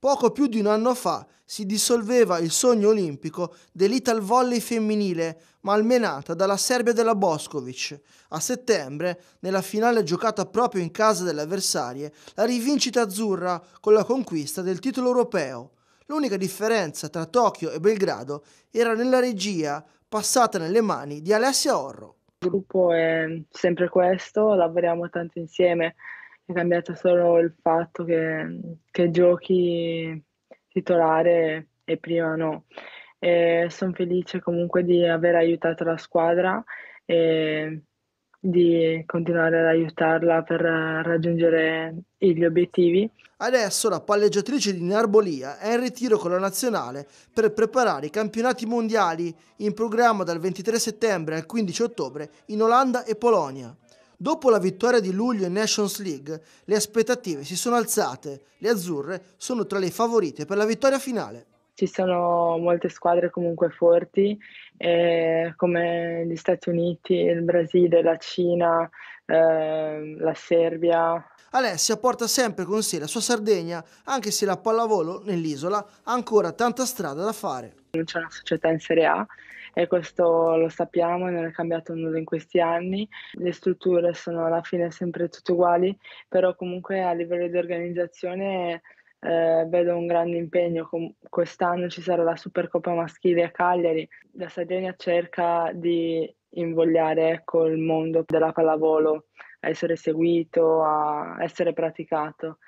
Poco più di un anno fa si dissolveva il sogno olimpico dell'Ital Volley femminile malmenata dalla Serbia della Boskovic. A settembre, nella finale giocata proprio in casa delle avversarie, la rivincita azzurra con la conquista del titolo europeo. L'unica differenza tra Tokyo e Belgrado era nella regia passata nelle mani di Alessia Orro. Il gruppo è sempre questo, lavoriamo tanto insieme è cambiato solo il fatto che, che giochi titolare e prima no. sono felice comunque di aver aiutato la squadra e di continuare ad aiutarla per raggiungere gli obiettivi. Adesso la palleggiatrice di Narbolia è in ritiro con la nazionale per preparare i campionati mondiali in programma dal 23 settembre al 15 ottobre in Olanda e Polonia. Dopo la vittoria di luglio in Nations League, le aspettative si sono alzate. Le azzurre sono tra le favorite per la vittoria finale. Ci sono molte squadre comunque forti, eh, come gli Stati Uniti, il Brasile, la Cina, eh, la Serbia. Alessia porta sempre con sé la sua Sardegna, anche se la pallavolo nell'isola ha ancora tanta strada da fare. Non c'è una società in Serie A e questo lo sappiamo, non è cambiato nulla in questi anni, le strutture sono alla fine sempre tutte uguali, però comunque a livello di organizzazione eh, vedo un grande impegno, quest'anno ci sarà la Supercoppa maschile a Cagliari, la Sardegna cerca di invogliare ecco, il mondo della pallavolo a essere seguito, a essere praticato.